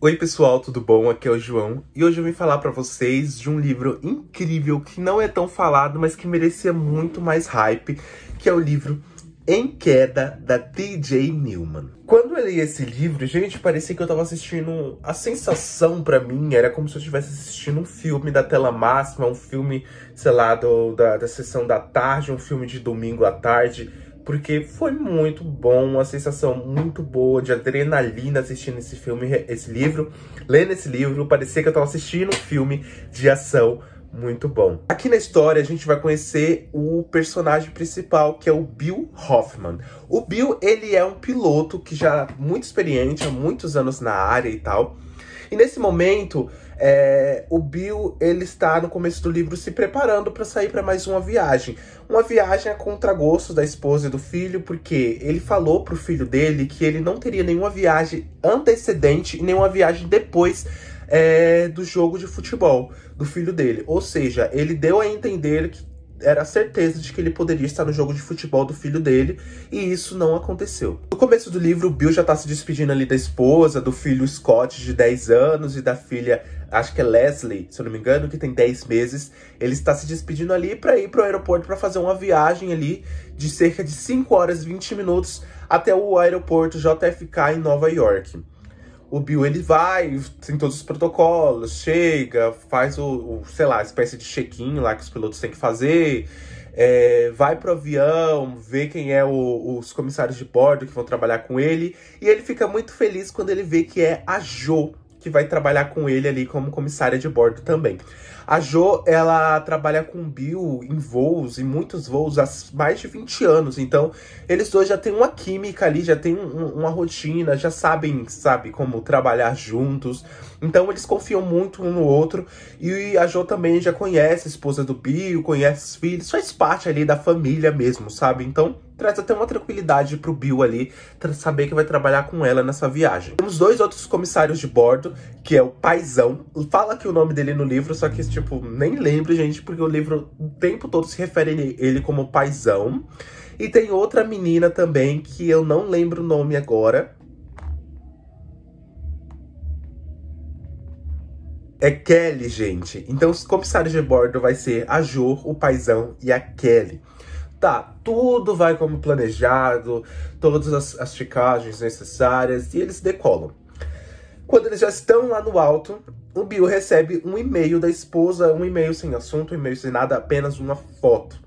Oi pessoal, tudo bom? Aqui é o João e hoje eu vim falar pra vocês de um livro incrível que não é tão falado, mas que merecia muito mais hype, que é o livro Em Queda, da T.J. Newman. Quando eu li esse livro, gente, parecia que eu tava assistindo... A sensação pra mim era como se eu estivesse assistindo um filme da tela máxima, um filme, sei lá, do, da, da sessão da tarde, um filme de domingo à tarde porque foi muito bom, uma sensação muito boa de adrenalina assistindo esse filme, esse livro, lendo esse livro, parecia que eu estava assistindo um filme de ação muito bom. Aqui na história a gente vai conhecer o personagem principal, que é o Bill Hoffman. O Bill, ele é um piloto que já é muito experiente, há muitos anos na área e tal. E nesse momento, é, o Bill ele está no começo do livro se preparando para sair para mais uma viagem. Uma viagem a contragosto da esposa e do filho, porque ele falou pro filho dele que ele não teria nenhuma viagem antecedente e nenhuma viagem depois é, do jogo de futebol do filho dele. Ou seja, ele deu a entender que era certeza de que ele poderia estar no jogo de futebol do filho dele, e isso não aconteceu. No começo do livro, o Bill já tá se despedindo ali da esposa, do filho Scott, de 10 anos, e da filha, acho que é Leslie, se eu não me engano, que tem 10 meses. Ele está se despedindo ali para ir pro aeroporto para fazer uma viagem ali de cerca de 5 horas e 20 minutos até o aeroporto JFK em Nova York o Bill ele vai, tem todos os protocolos, chega, faz o, o sei lá, espécie de check-in lá que os pilotos têm que fazer, é, vai pro avião, vê quem é o, os comissários de bordo que vão trabalhar com ele, e ele fica muito feliz quando ele vê que é a Jo que vai trabalhar com ele ali como comissária de bordo também. A Jo, ela trabalha com o Bill em voos, em muitos voos, há mais de 20 anos. Então, eles dois já têm uma química ali, já têm um, uma rotina, já sabem, sabe, como trabalhar juntos. Então, eles confiam muito um no outro. E a Jo também já conhece a esposa do Bill, conhece os filhos, faz parte ali da família mesmo, sabe? Então, traz até uma tranquilidade pro Bill ali, saber que vai trabalhar com ela nessa viagem. Temos dois outros comissários de bordo, que é o Paizão. Fala aqui o nome dele no livro, só que, tipo, nem lembro, gente, porque o livro o tempo todo se refere a ele como Paizão. E tem outra menina também, que eu não lembro o nome agora. É Kelly, gente. Então, os comissários de bordo vai ser a Jo, o Paizão e a Kelly. Tá, tudo vai como planejado, todas as, as necessárias e eles decolam. Quando eles já estão lá no alto, o Bill recebe um e-mail da esposa, um e-mail sem assunto, um e-mail sem nada, apenas uma foto.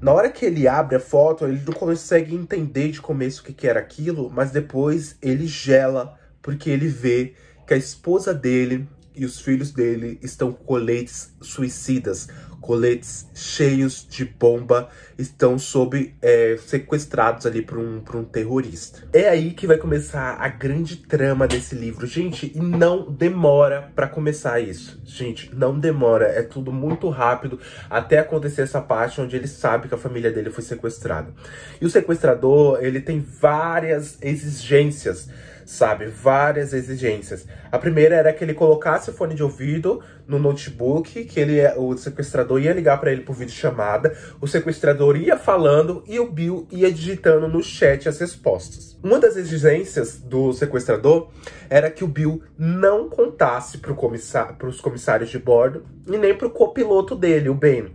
Na hora que ele abre a foto, ele não consegue entender de começo o que, que era aquilo, mas depois ele gela, porque ele vê que a esposa dele e os filhos dele estão com coletes suicidas, coletes cheios de bomba, estão sob é, sequestrados ali por um, por um terrorista. É aí que vai começar a grande trama desse livro, gente, e não demora para começar isso. Gente, não demora, é tudo muito rápido até acontecer essa parte onde ele sabe que a família dele foi sequestrada. E o sequestrador, ele tem várias exigências sabe? Várias exigências. A primeira era que ele colocasse o fone de ouvido no notebook, que ele, o sequestrador ia ligar para ele por vídeo chamada, o sequestrador ia falando e o Bill ia digitando no chat as respostas. Uma das exigências do sequestrador era que o Bill não contasse para os comissários de bordo e nem para o copiloto dele, o Ben.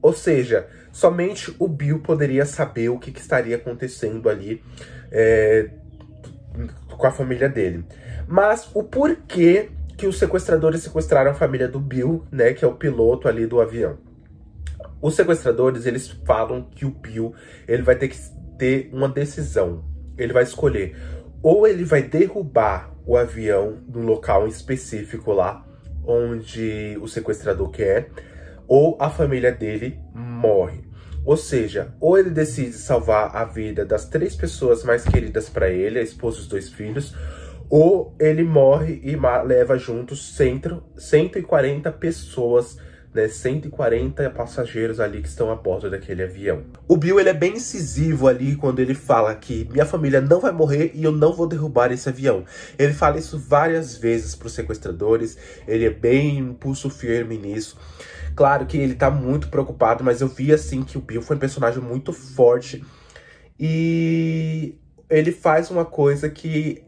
Ou seja, somente o Bill poderia saber o que, que estaria acontecendo ali é, com a família dele. Mas o porquê que os sequestradores sequestraram a família do Bill, né, que é o piloto ali do avião. Os sequestradores, eles falam que o Bill, ele vai ter que ter uma decisão. Ele vai escolher ou ele vai derrubar o avião no local específico lá onde o sequestrador quer, ou a família dele morre. Ou seja, ou ele decide salvar a vida das três pessoas mais queridas para ele, a esposa e os dois filhos, ou ele morre e leva junto 140 pessoas, né, 140 passageiros ali que estão a bordo daquele avião. O Bill ele é bem incisivo ali quando ele fala que minha família não vai morrer e eu não vou derrubar esse avião. Ele fala isso várias vezes para os sequestradores, ele é bem pulso firme nisso. Claro que ele tá muito preocupado, mas eu vi assim que o Bill foi um personagem muito forte. E ele faz uma coisa que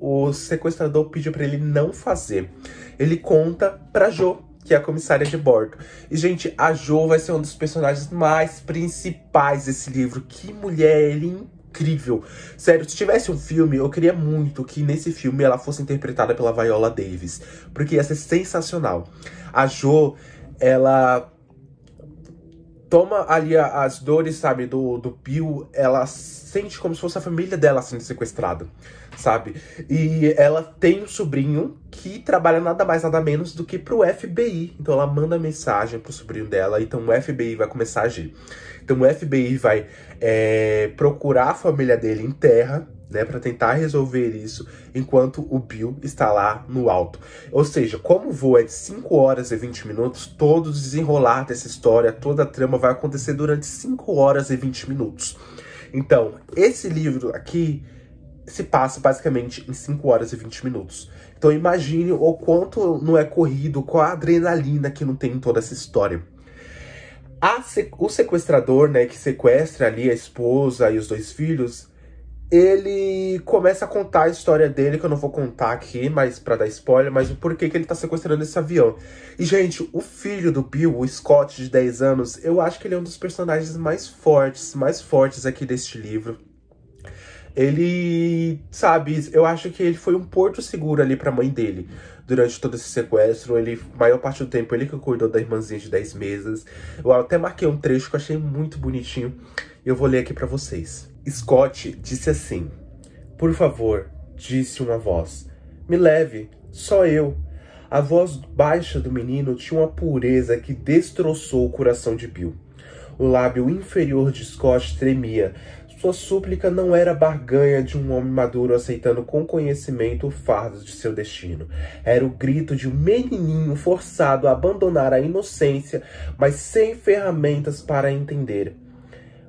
o sequestrador pediu para ele não fazer. Ele conta pra Jo, que é a comissária de bordo. E, gente, a Jo vai ser um dos personagens mais principais desse livro. Que mulher incrível. Sério, se tivesse um filme, eu queria muito que nesse filme ela fosse interpretada pela Viola Davis. Porque ia ser sensacional. A Jo, ela toma ali as dores, sabe, do, do Bill, ela sente como se fosse a família dela sendo sequestrada, sabe? E ela tem um sobrinho que trabalha nada mais, nada menos do que pro FBI. Então ela manda mensagem pro sobrinho dela, então o FBI vai começar a agir. Então o FBI vai é, procurar a família dele em terra, né, para tentar resolver isso, enquanto o Bill está lá no alto. Ou seja, como o voo é de 5 horas e 20 minutos, todo o desenrolar dessa história, toda a trama vai acontecer durante 5 horas e 20 minutos. Então, esse livro aqui se passa basicamente em 5 horas e 20 minutos. Então imagine o quanto não é corrido, qual a adrenalina que não tem em toda essa história. o sequestrador, né, que sequestra ali a esposa e os dois filhos, ele começa a contar a história dele, que eu não vou contar aqui, mas para dar spoiler, mas o porquê que ele tá sequestrando esse avião. E, gente, o filho do Bill, o Scott, de 10 anos, eu acho que ele é um dos personagens mais fortes, mais fortes aqui deste livro. Ele, sabe, eu acho que ele foi um porto seguro ali pra mãe dele durante todo esse sequestro. Ele, maior parte do tempo, ele que cuidou da irmãzinha de 10 meses. Eu até marquei um trecho que eu achei muito bonitinho. Eu vou ler aqui pra vocês. Scott disse assim: Por favor, disse uma voz, me leve, só eu. A voz baixa do menino tinha uma pureza que destroçou o coração de Bill. O lábio inferior de Scott tremia. Sua súplica não era barganha de um homem maduro aceitando com conhecimento o fardo de seu destino. Era o grito de um menininho forçado a abandonar a inocência, mas sem ferramentas para entender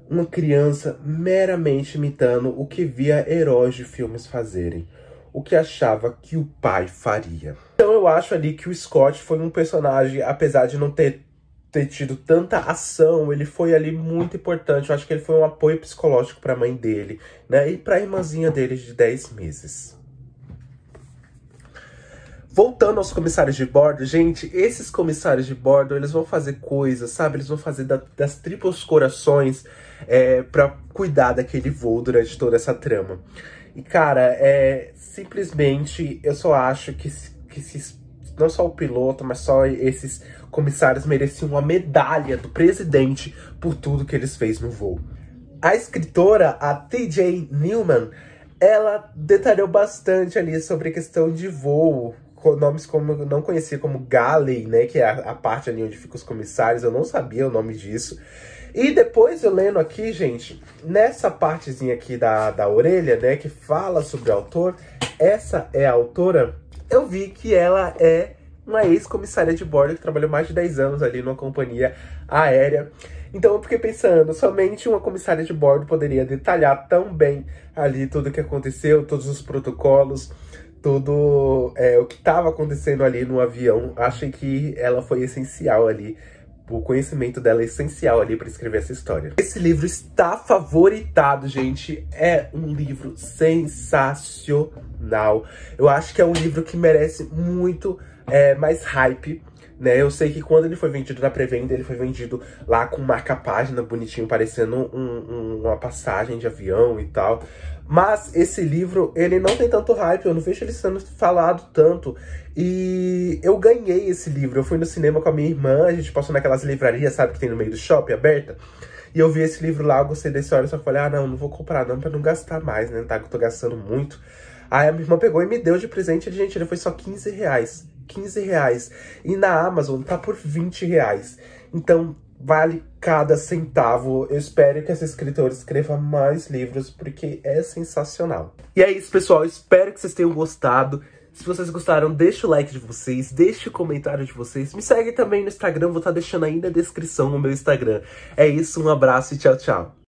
uma criança meramente imitando o que via heróis de filmes fazerem, o que achava que o pai faria. Então eu acho ali que o Scott foi um personagem, apesar de não ter, ter tido tanta ação, ele foi ali muito importante. Eu acho que ele foi um apoio psicológico para a mãe dele, né? E para a irmãzinha dele de 10 meses. Voltando aos comissários de bordo, gente, esses comissários de bordo, eles vão fazer coisas, sabe? Eles vão fazer da, das triplos corações é, para cuidar daquele voo durante toda essa trama. E, cara, é simplesmente, eu só acho que, que se, não só o piloto, mas só esses comissários mereciam uma medalha do presidente por tudo que eles fez no voo. A escritora, a T.J. Newman, ela detalhou bastante ali sobre a questão de voo, nomes como eu não conhecia como Galley, né, que é a, a, parte ali onde ficam os comissários, eu não sabia o nome disso. E depois eu lendo aqui, gente, nessa partezinha aqui da, da orelha, né, que fala sobre o autor, essa é a autora, eu vi que ela é uma ex-comissária de bordo que trabalhou mais de 10 anos ali numa companhia aérea. Então eu fiquei pensando, somente uma comissária de bordo poderia detalhar tão bem ali tudo o que aconteceu, todos os protocolos, tudo é, o que estava acontecendo ali no avião. Achei que ela foi essencial ali. O conhecimento dela é essencial ali para escrever essa história. Esse livro está favoritado, gente. É um livro sensacional. Eu acho que é um livro que merece muito é, mais hype né? Eu sei que quando ele foi vendido na pré-venda, ele foi vendido lá com marca-página bonitinho, parecendo um, um, uma passagem de avião e tal. Mas esse livro, ele não tem tanto hype, eu não vejo ele sendo falado tanto. E eu ganhei esse livro, eu fui no cinema com a minha irmã, a gente passou naquelas livrarias, sabe, que tem no meio do shopping, aberta. E eu vi esse livro lá, eu gostei desse hora, só falei, ah, não, não vou comprar não, pra não gastar mais, né, tá, eu tô gastando muito. Aí a minha irmã pegou e me deu de presente, gente, ele foi só 15 reais. 15 reais. E na Amazon tá por 20 reais. Então, vale cada centavo. Eu espero que essa escritora escreva mais livros, porque é sensacional. E é isso, pessoal. Espero que vocês tenham gostado. Se vocês gostaram, deixa o like de vocês, deixa o comentário de vocês. Me segue também no Instagram, vou estar deixando aí na descrição o meu Instagram. É isso, um abraço e tchau, tchau.